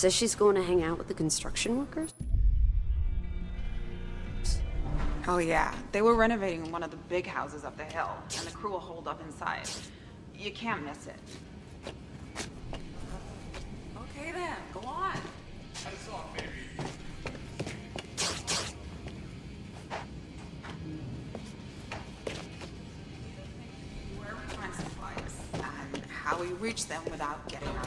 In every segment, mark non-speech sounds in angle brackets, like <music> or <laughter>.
Says she's going to hang out with the construction workers? Oh yeah, they were renovating one of the big houses up the hill, and the crew will hold up inside. You can't miss it. Okay then, go on. Where we find supplies, and how we reach them without getting our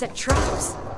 set traps.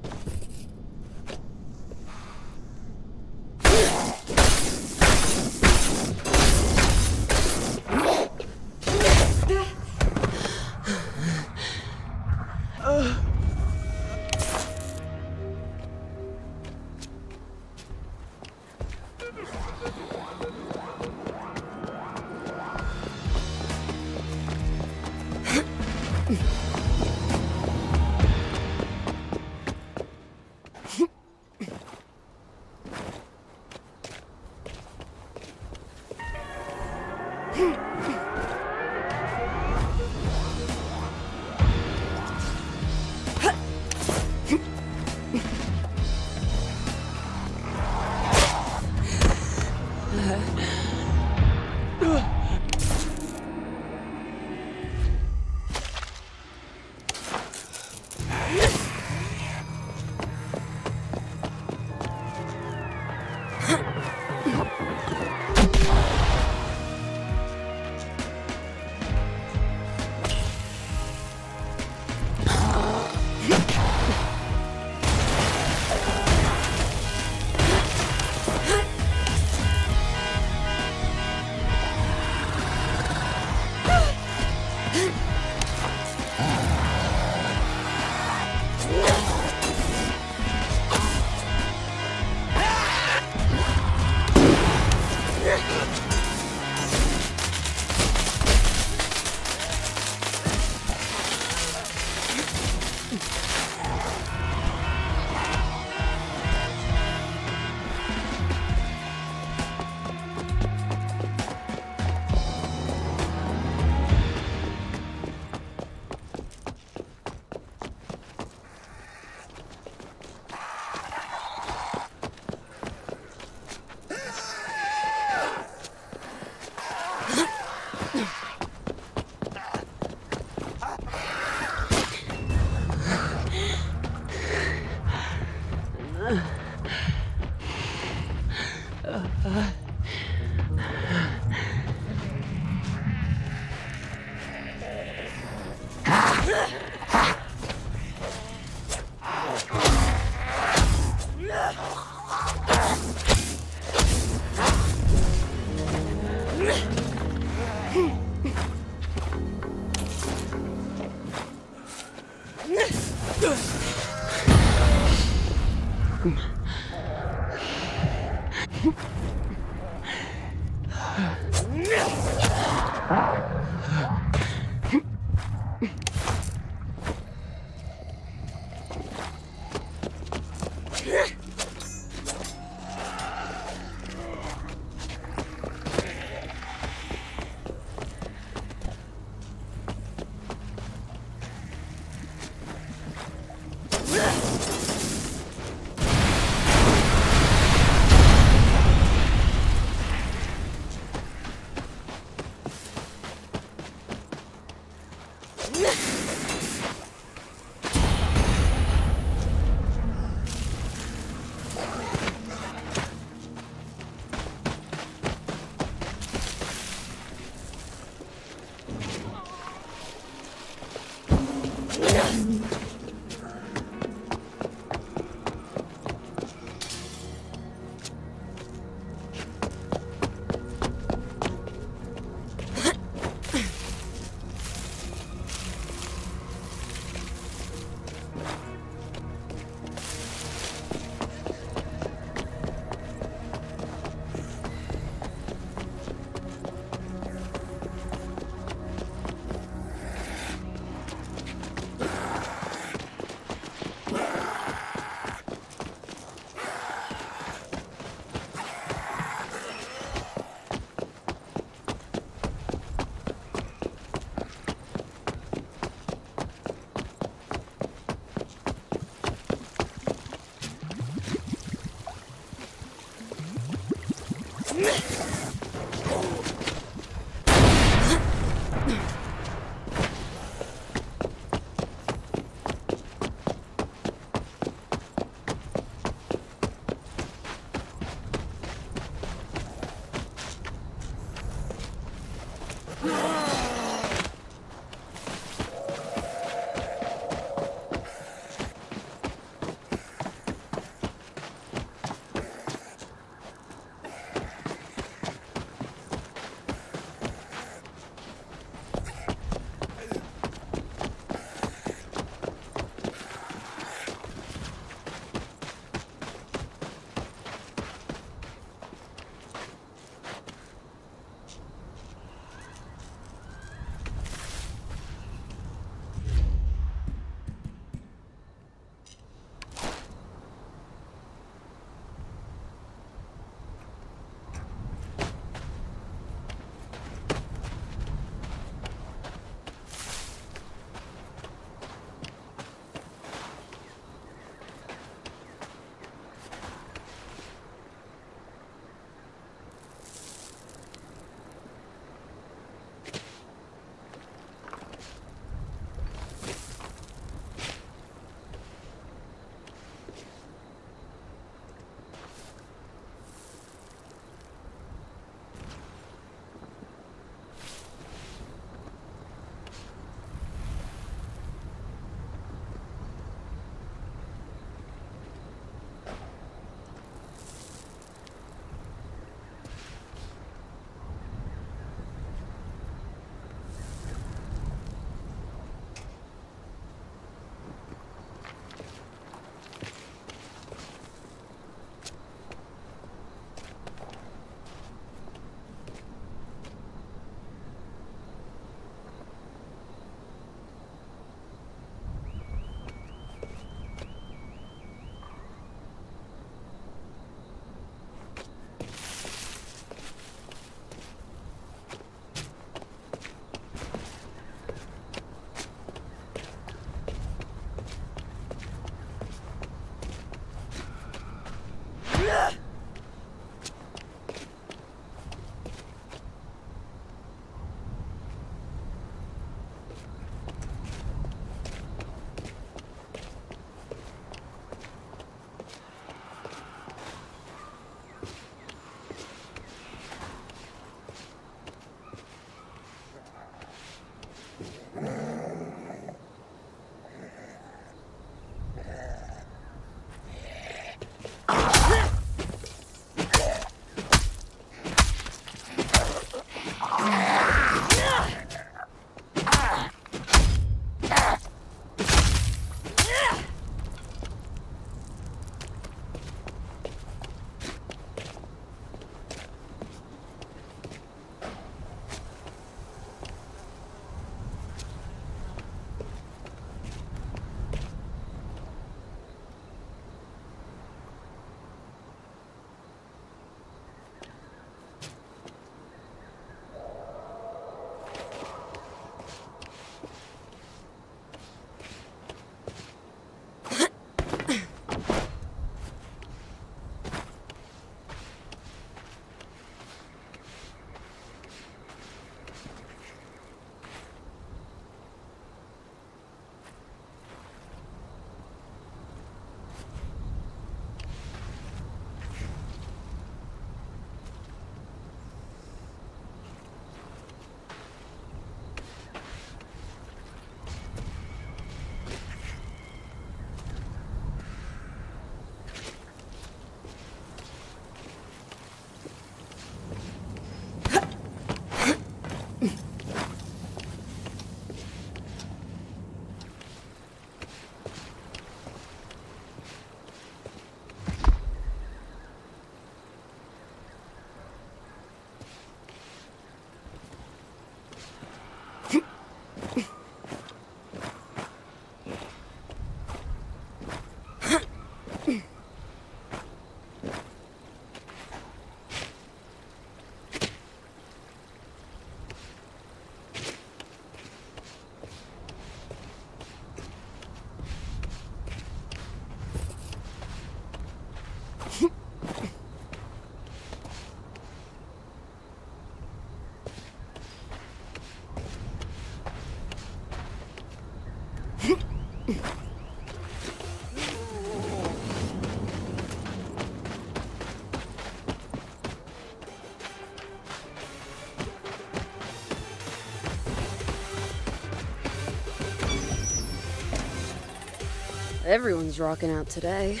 Everyone's rocking out today.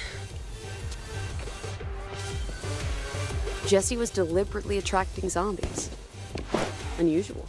Jesse was deliberately attracting zombies. Unusual.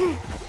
Hmm.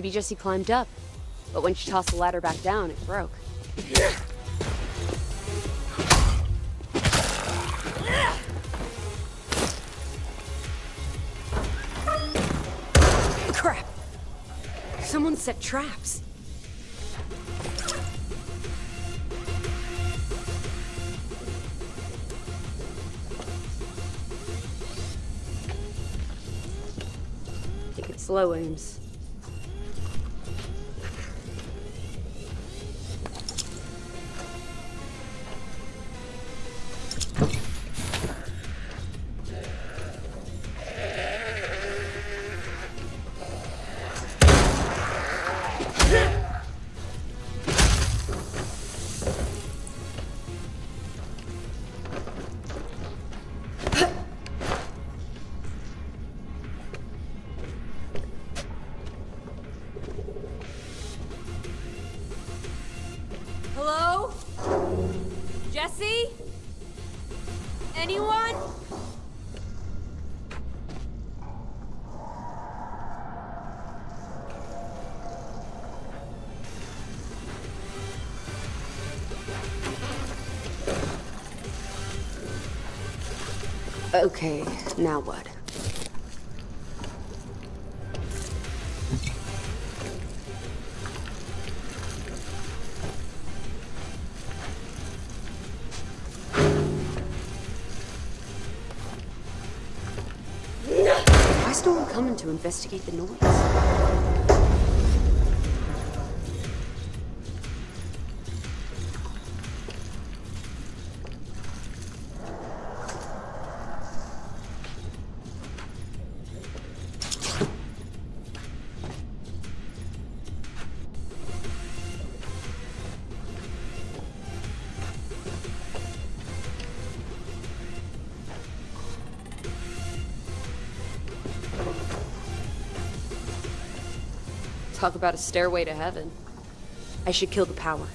Maybe Jesse climbed up, but when she tossed the ladder back down, it broke. Crap! Someone set traps. Take it slow, Ames. Okay, now what? Why's no one coming to investigate the noise? Talk about a stairway to heaven. I should kill the power.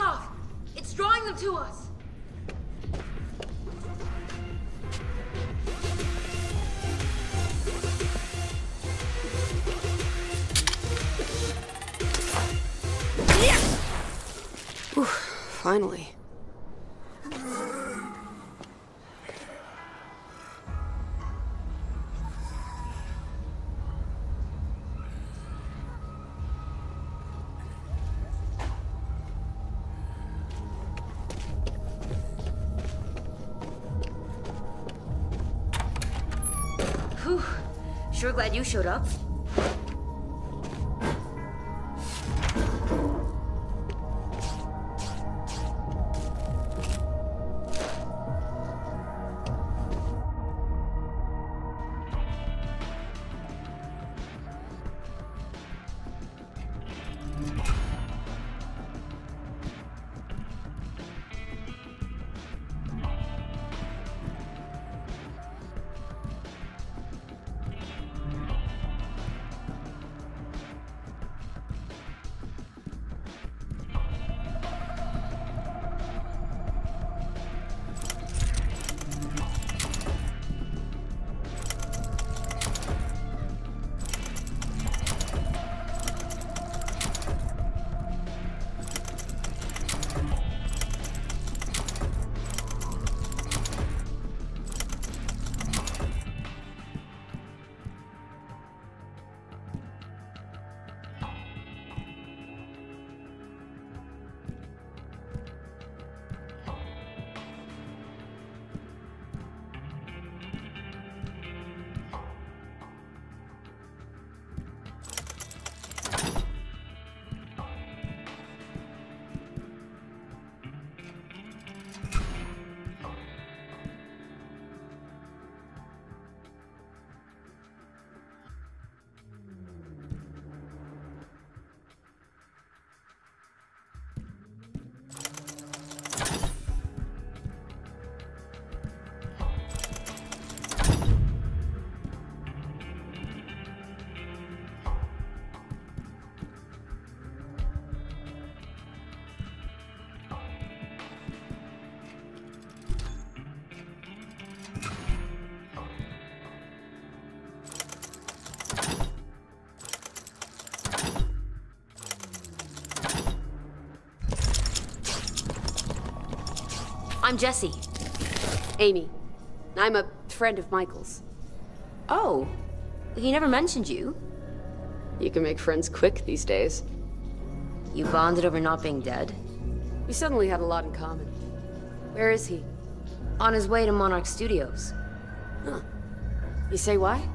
Off. It's drawing them to us. Whew, finally. Glad you showed up. I'm Jesse. Amy. I'm a friend of Michael's. Oh, he never mentioned you. You can make friends quick these days. You bonded over not being dead? We suddenly had a lot in common. Where is he? On his way to Monarch Studios. Huh. You say why?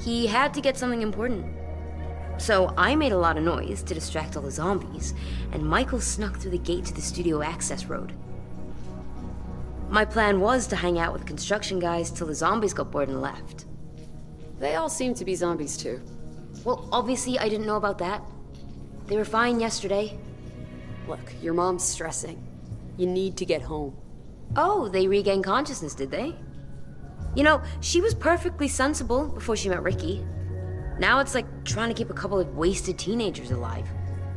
He had to get something important. So I made a lot of noise to distract all the zombies, and Michael snuck through the gate to the studio access road. My plan was to hang out with the construction guys till the zombies got bored and left. They all seem to be zombies too. Well, obviously I didn't know about that. They were fine yesterday. Look, your mom's stressing. You need to get home. Oh, they regained consciousness, did they? You know, she was perfectly sensible before she met Ricky. Now it's like trying to keep a couple of wasted teenagers alive.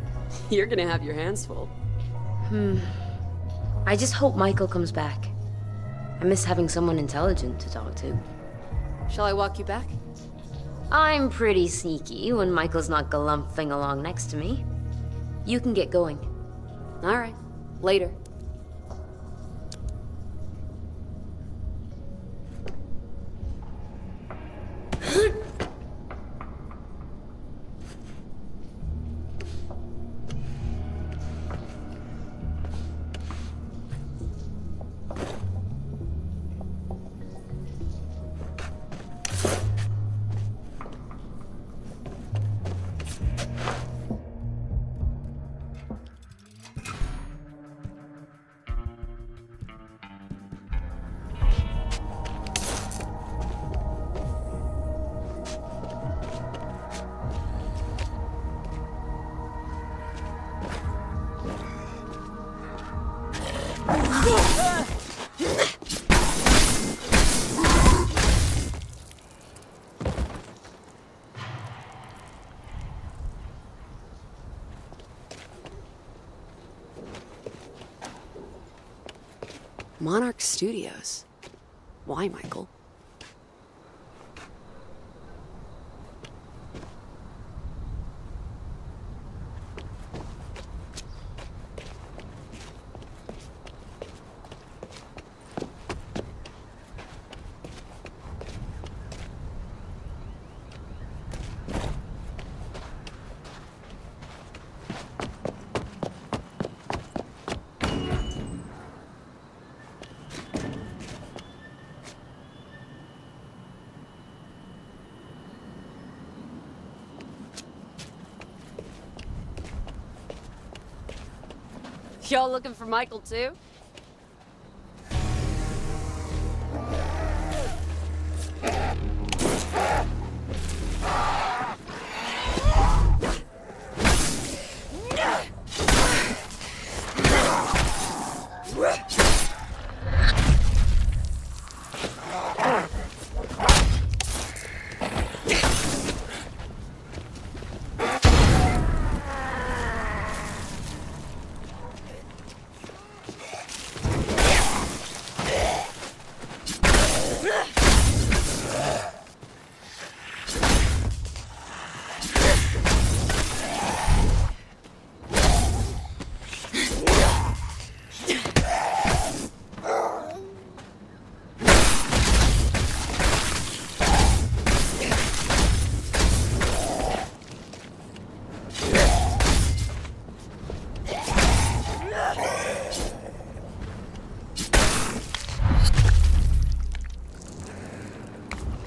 <laughs> You're gonna have your hands full. Hmm. I just hope Michael comes back. I miss having someone intelligent to talk to. Shall I walk you back? I'm pretty sneaky when Michael's not galumphing along next to me. You can get going. All right. Later. Y'all looking for Michael too?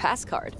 Pass card.